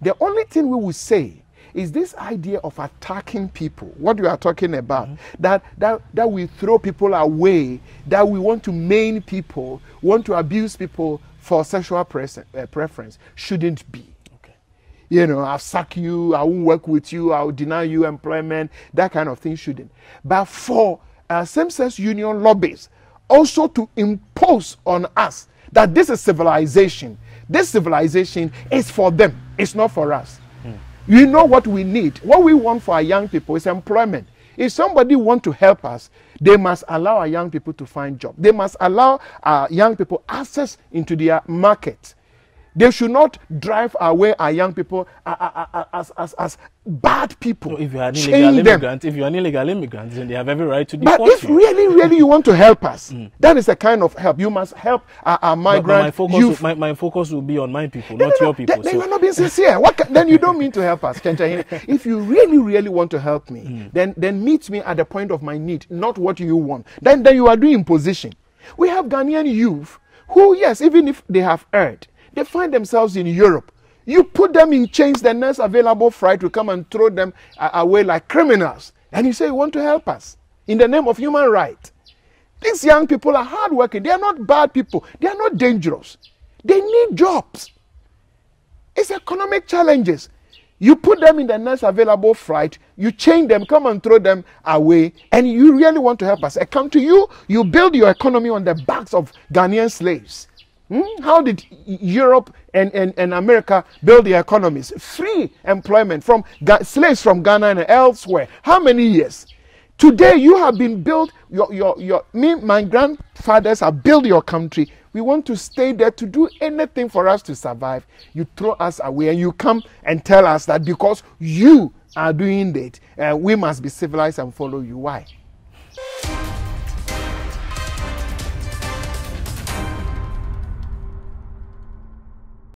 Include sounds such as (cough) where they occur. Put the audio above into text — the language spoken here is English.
The only thing we will say is this idea of attacking people, what you are talking about, mm-hmm. that, that, that we throw people away, that we want to maim people, want to abuse people for sexual pres- uh, preference, shouldn't be. Okay. You know, I'll sack you, I won't work with you, I'll deny you employment, that kind of thing shouldn't. But for uh, same sex union lobbies also to impose on us that this is civilization, this civilization is for them, it's not for us. You know what we need. What we want for our young people is employment. If somebody want to help us, they must allow our young people to find job. They must allow our young people access into their market. They should not drive away our young people as, as, as bad people. If you are an illegal immigrant, them. if you are an illegal immigrant, then they have every right to deport But if you. really, really you want to help us, mm. that is the kind of help you must help our, our migrant but, but my focus, youth. Will, my, my focus will be on my people, no, not no, your people. Then, so. you are not being sincere. what can, then you don't mean to help us, (laughs) If you really, really want to help me, mm. then then meet me at the point of my need, not what you want. Then then you are doing imposition. We have Ghanaian youth who, yes, even if they have erred, they find themselves in Europe. You put them in chains, the next available flight will come and throw them away like criminals. And you say, You want to help us in the name of human right. These young people are hardworking. They are not bad people. They are not dangerous. They need jobs. It's economic challenges. You put them in the next available flight, you chain them, come and throw them away, and you really want to help us. I come to you, you build your economy on the backs of Ghanaian slaves. Hmm? How did Europe and, and, and America build their economies? Free employment from slaves from Ghana and elsewhere. How many years? Today you have been built, your, your, your, me, my grandfathers have built your country. We want to stay there to do anything for us to survive. You throw us away and you come and tell us that because you are doing that, uh, we must be civilized and follow you. Why?